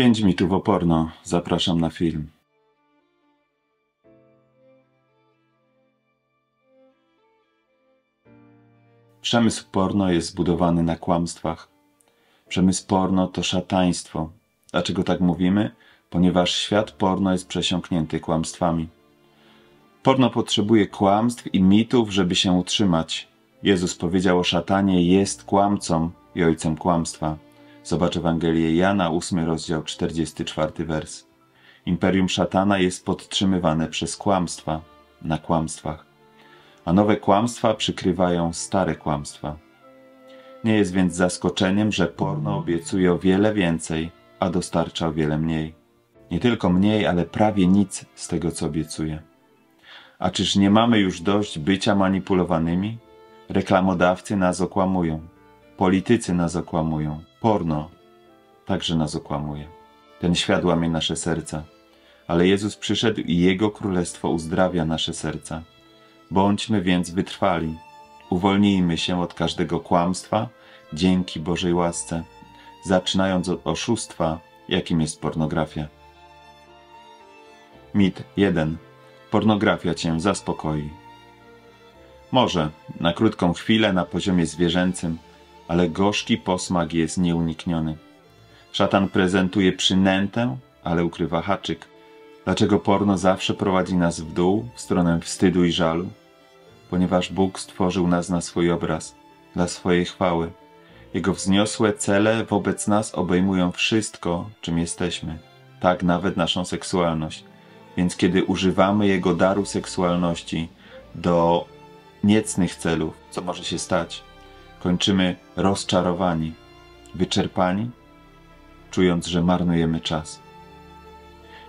Pięć mitów o porno. Zapraszam na film. Przemysł porno jest zbudowany na kłamstwach. Przemysł porno to szataństwo. Dlaczego tak mówimy? Ponieważ świat porno jest przesiąknięty kłamstwami. Porno potrzebuje kłamstw i mitów, żeby się utrzymać. Jezus powiedział o szatanie: jest kłamcą i ojcem kłamstwa. Zobacz Ewangelię Jana, 8 rozdział, 44 wers. Imperium szatana jest podtrzymywane przez kłamstwa na kłamstwach, a nowe kłamstwa przykrywają stare kłamstwa. Nie jest więc zaskoczeniem, że porno obiecuje o wiele więcej, a dostarcza o wiele mniej. Nie tylko mniej, ale prawie nic z tego, co obiecuje. A czyż nie mamy już dość bycia manipulowanymi? Reklamodawcy nas okłamują, politycy nas okłamują, porno także nas okłamuje. Ten świat łamie nasze serca, ale Jezus przyszedł i Jego Królestwo uzdrawia nasze serca. Bądźmy więc wytrwali, uwolnijmy się od każdego kłamstwa dzięki Bożej łasce, zaczynając od oszustwa, jakim jest pornografia. Mit 1. Pornografia cię zaspokoi. Może na krótką chwilę na poziomie zwierzęcym, ale gorzki posmak jest nieunikniony. Szatan prezentuje przynętę, ale ukrywa haczyk. Dlaczego porno zawsze prowadzi nas w dół, w stronę wstydu i żalu? Ponieważ Bóg stworzył nas na swój obraz, dla swojej chwały. Jego wzniosłe cele wobec nas obejmują wszystko, czym jesteśmy, tak nawet naszą seksualność. Więc kiedy używamy Jego daru seksualności do niecnych celów, co może się stać, kończymy rozczarowani, wyczerpani, czując, że marnujemy czas.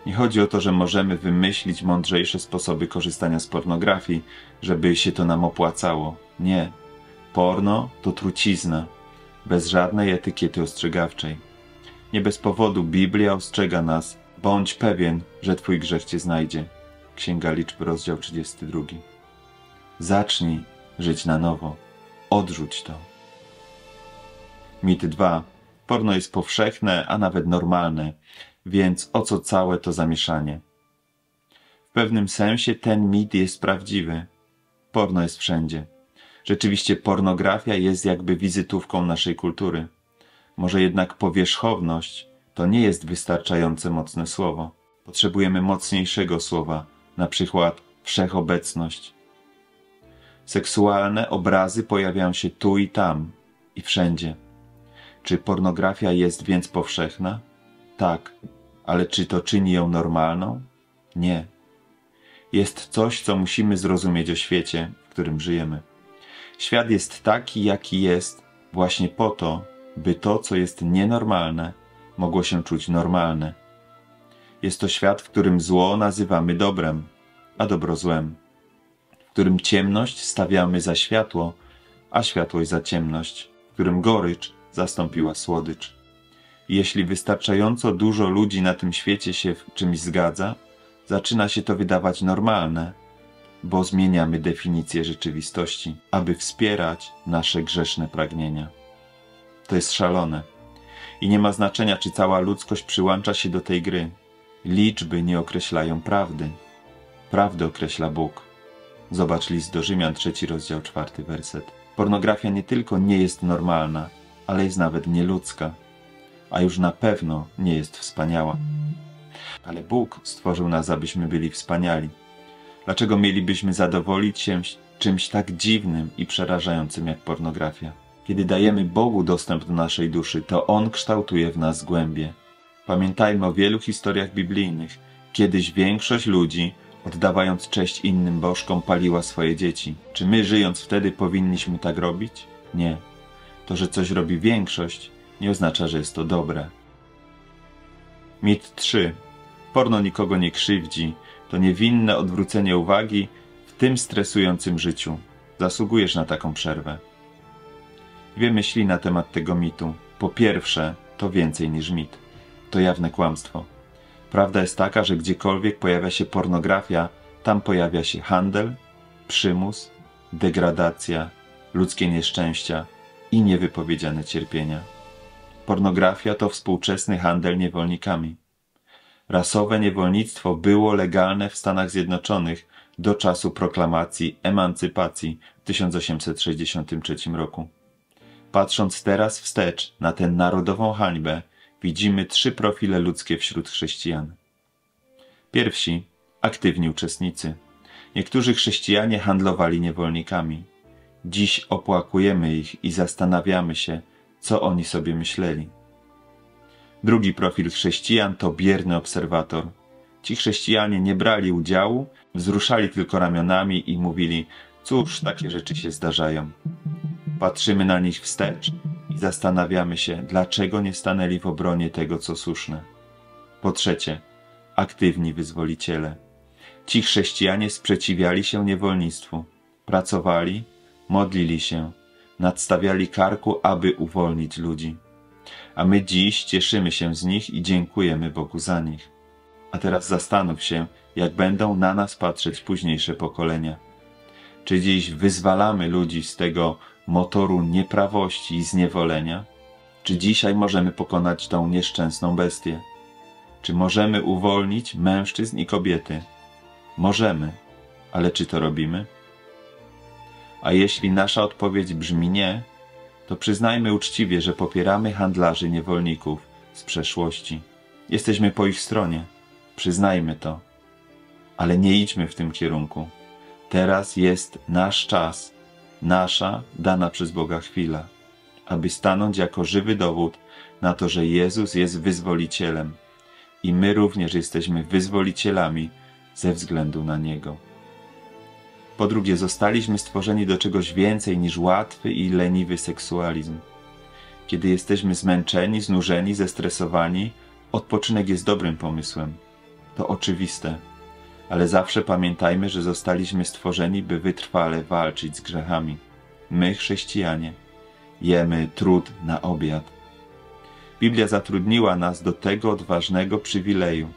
Nie chodzi o to, że możemy wymyślić mądrzejsze sposoby korzystania z pornografii, żeby się to nam opłacało. Nie. Porno to trucizna, bez żadnej etykiety ostrzegawczej. Nie bez powodu Biblia ostrzega nas: bądź pewien, że Twój grzech Cię znajdzie. Księga Liczby, rozdział 32. Zacznij żyć na nowo. Odrzuć to. Mit 2. Porno jest powszechne, a nawet normalne, więc o co całe to zamieszanie? W pewnym sensie ten mit jest prawdziwy. Porno jest wszędzie. Rzeczywiście pornografia jest jakby wizytówką naszej kultury. Może jednak powierzchowność to nie jest wystarczające mocne słowo. Potrzebujemy mocniejszego słowa, na przykład wszechobecność. Seksualne obrazy pojawiają się tu i tam i wszędzie. Czy pornografia jest więc powszechna? Tak, ale czy to czyni ją normalną? Nie. Jest coś, co musimy zrozumieć o świecie, w którym żyjemy. Świat jest taki, jaki jest, właśnie po to, by to, co jest nienormalne, mogło się czuć normalne. Jest to świat, w którym zło nazywamy dobrem, a dobro złem, którym ciemność stawiamy za światło, a światłość za ciemność, którym gorycz zastąpiła słodycz. Jeśli wystarczająco dużo ludzi na tym świecie się w czymś zgadza, zaczyna się to wydawać normalne, bo zmieniamy definicję rzeczywistości, aby wspierać nasze grzeszne pragnienia. To jest szalone. I nie ma znaczenia, czy cała ludzkość przyłącza się do tej gry. Liczby nie określają prawdy. Prawdę określa Bóg. Zobacz list do Rzymian, trzeci rozdział, czwarty werset. Pornografia nie tylko nie jest normalna, ale jest nawet nieludzka, a już na pewno nie jest wspaniała. Ale Bóg stworzył nas, abyśmy byli wspaniali. Dlaczego mielibyśmy zadowolić się czymś tak dziwnym i przerażającym jak pornografia? Kiedy dajemy Bogu dostęp do naszej duszy, to On kształtuje w nas głębie. Pamiętajmy o wielu historiach biblijnych. Kiedyś większość ludzi, oddawając cześć innym bożkom, paliła swoje dzieci. Czy my, żyjąc wtedy, powinniśmy tak robić? Nie. To, że coś robi większość, nie oznacza, że jest to dobre. Mit 3. Porno nikogo nie krzywdzi. To niewinne odwrócenie uwagi w tym stresującym życiu. Zasługujesz na taką przerwę. Dwie myśli na temat tego mitu. Po pierwsze, to więcej niż mit. To jawne kłamstwo. Prawda jest taka, że gdziekolwiek pojawia się pornografia, tam pojawia się handel, przymus, degradacja, ludzkie nieszczęścia i niewypowiedziane cierpienia. Pornografia to współczesny handel niewolnikami. Rasowe niewolnictwo było legalne w Stanach Zjednoczonych do czasu proklamacji emancypacji w 1863 roku. Patrząc teraz wstecz na tę narodową hańbę, widzimy trzy profile ludzkie wśród chrześcijan. Pierwsi aktywni uczestnicy. Niektórzy chrześcijanie handlowali niewolnikami. Dziś opłakujemy ich i zastanawiamy się, co oni sobie myśleli. Drugi profil chrześcijan to bierny obserwator. Ci chrześcijanie nie brali udziału, wzruszali tylko ramionami i mówili: Cóż, takie rzeczy się zdarzają. Patrzymy na nich wstecz i zastanawiamy się, dlaczego nie stanęli w obronie tego, co słuszne. Po trzecie, aktywni wyzwoliciele. Ci chrześcijanie sprzeciwiali się niewolnictwu, pracowali, modlili się, nadstawiali karku, aby uwolnić ludzi. A my dziś cieszymy się z nich i dziękujemy Bogu za nich. A teraz zastanów się, jak będą na nas patrzeć późniejsze pokolenia. Czy dziś wyzwalamy ludzi z tego motoru nieprawości i zniewolenia? Czy dzisiaj możemy pokonać tą nieszczęsną bestię? Czy możemy uwolnić mężczyzn i kobiety? Możemy, ale czy to robimy? A jeśli nasza odpowiedź brzmi nie, to przyznajmy uczciwie, że popieramy handlarzy niewolników z przeszłości. Jesteśmy po ich stronie. Przyznajmy to. Ale nie idźmy w tym kierunku. Teraz jest nasz czas, nasza dana przez Boga chwila, aby stanąć jako żywy dowód na to, że Jezus jest wyzwolicielem i my również jesteśmy wyzwolicielami ze względu na Niego. Po drugie, zostaliśmy stworzeni do czegoś więcej niż łatwy i leniwy seksualizm. Kiedy jesteśmy zmęczeni, znużeni, zestresowani, odpoczynek jest dobrym pomysłem. To oczywiste, ale zawsze pamiętajmy, że zostaliśmy stworzeni, by wytrwale walczyć z grzechami. My, chrześcijanie, jemy trud na obiad. Biblia zatrudniła nas do tego odważnego przywileju.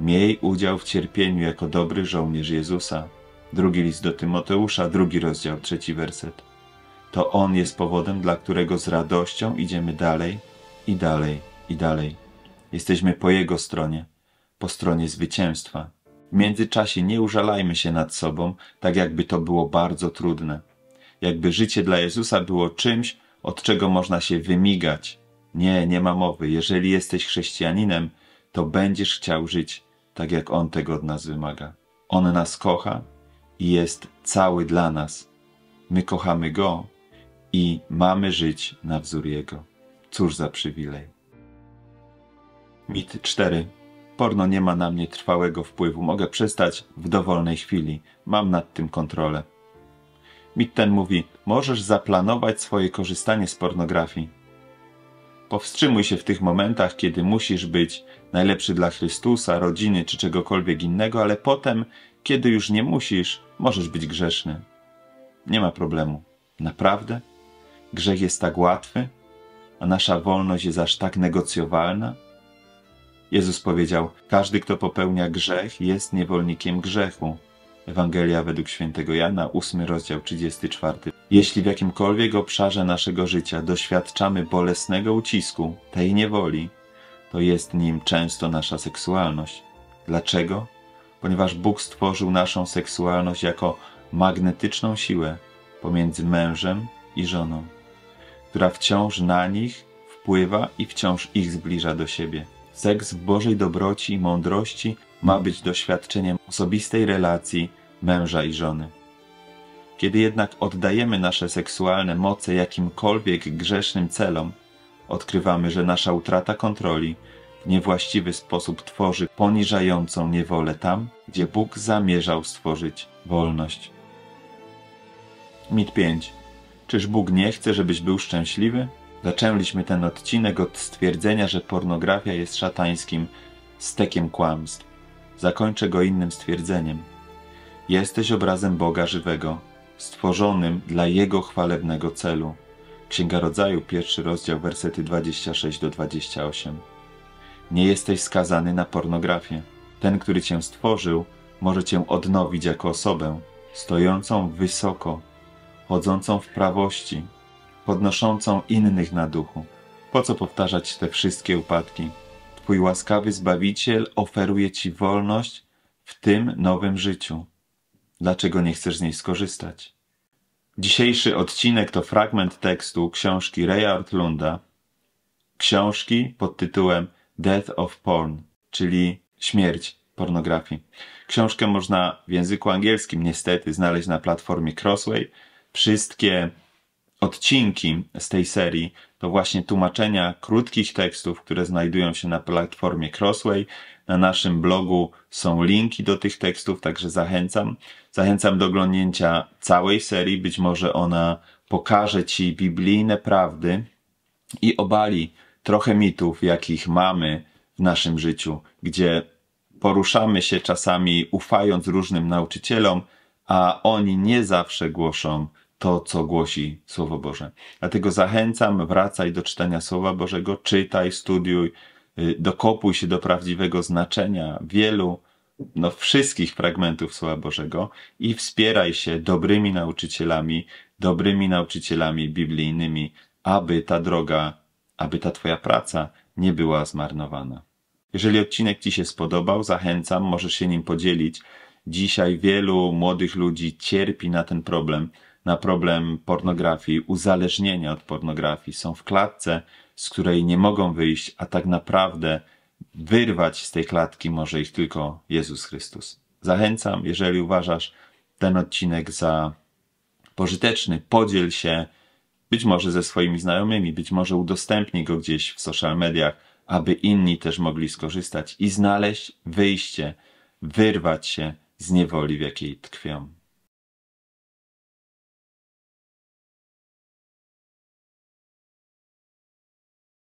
Miej udział w cierpieniu jako dobry żołnierz Jezusa. Drugi list do Tymoteusza, drugi rozdział, trzeci werset. To On jest powodem, dla którego z radością idziemy dalej i dalej i dalej. Jesteśmy po Jego stronie, po stronie zwycięstwa. W międzyczasie nie użalajmy się nad sobą, tak jakby to było bardzo trudne. Jakby życie dla Jezusa było czymś, od czego można się wymigać. Nie, nie ma mowy. Jeżeli jesteś chrześcijaninem, to będziesz chciał żyć tak, jak On tego od nas wymaga. On nas kocha i jest cały dla nas. My kochamy Go i mamy żyć na wzór Jego. Cóż za przywilej. Mit 4. Porno nie ma na mnie trwałego wpływu. Mogę przestać w dowolnej chwili. Mam nad tym kontrolę. Mit ten mówi: Możesz zaplanować swoje korzystanie z pornografii. Powstrzymuj się w tych momentach, kiedy musisz być najlepszy dla Chrystusa, rodziny czy czegokolwiek innego, ale potem, kiedy już nie musisz, możesz być grzeszny. Nie ma problemu. Naprawdę? Grzech jest tak łatwy, a nasza wolność jest aż tak negocjowalna? Jezus powiedział: Każdy, kto popełnia grzech, jest niewolnikiem grzechu. Ewangelia według świętego Jana, 8 rozdział 34. Jeśli w jakimkolwiek obszarze naszego życia doświadczamy bolesnego ucisku, tej niewoli, to jest nim często nasza seksualność. Dlaczego? Ponieważ Bóg stworzył naszą seksualność jako magnetyczną siłę pomiędzy mężem i żoną, która wciąż na nich wpływa i wciąż ich zbliża do siebie. Seks w Bożej dobroci i mądrości ma być doświadczeniem osobistej relacji męża i żony. Kiedy jednak oddajemy nasze seksualne moce jakimkolwiek grzesznym celom, odkrywamy, że nasza utrata kontroli w niewłaściwy sposób tworzy poniżającą niewolę tam, gdzie Bóg zamierzał stworzyć wolność. Mit 5. Czyż Bóg nie chce, żebyś był szczęśliwy? Zaczęliśmy ten odcinek od stwierdzenia, że pornografia jest szatańskim stekiem kłamstw. Zakończę go innym stwierdzeniem. Jesteś obrazem Boga żywego, stworzonym dla Jego chwalebnego celu. Księga Rodzaju, pierwszy rozdział, wersety 26 do 28. Nie jesteś skazany na pornografię. Ten, który cię stworzył, może cię odnowić jako osobę, stojącą wysoko, chodzącą w prawości, podnoszącą innych na duchu, Po co powtarzać te wszystkie upadki? Twój łaskawy Zbawiciel oferuje Ci wolność w tym nowym życiu. Dlaczego nie chcesz z niej skorzystać? Dzisiejszy odcinek to fragment tekstu książki Raya Artlunda, książki pod tytułem Death of Porn, czyli Śmierć pornografii. Książkę można w języku angielskim niestety znaleźć na platformie Crossway. Wszystkie odcinki z tej serii to właśnie tłumaczenia krótkich tekstów, które znajdują się na platformie Crossway. Na naszym blogu są linki do tych tekstów, także zachęcam. Zachęcam do oglądnięcia całej serii. Być może ona pokaże Ci biblijne prawdy i obali trochę mitów, jakich mamy w naszym życiu, gdzie poruszamy się czasami ufając różnym nauczycielom, a oni nie zawsze głoszą to, co głosi Słowo Boże. Dlatego zachęcam, wracaj do czytania Słowa Bożego, czytaj, studiuj, y, dokopuj się do prawdziwego znaczenia wielu, no wszystkich fragmentów Słowa Bożego i wspieraj się dobrymi nauczycielami, dobrymi nauczycielami biblijnymi, aby ta droga, aby ta Twoja praca nie była zmarnowana. Jeżeli odcinek Ci się spodobał, zachęcam, możesz się nim podzielić. Dzisiaj wielu młodych ludzi cierpi na ten problem, na problem pornografii, uzależnienia od pornografii. Są w klatce, z której nie mogą wyjść, a tak naprawdę wyrwać z tej klatki może ich tylko Jezus Chrystus. Zachęcam, jeżeli uważasz ten odcinek za pożyteczny, podziel się być może ze swoimi znajomymi, być może udostępnij go gdzieś w social mediach, aby inni też mogli skorzystać i znaleźć wyjście, wyrwać się z niewoli, w jakiej tkwią.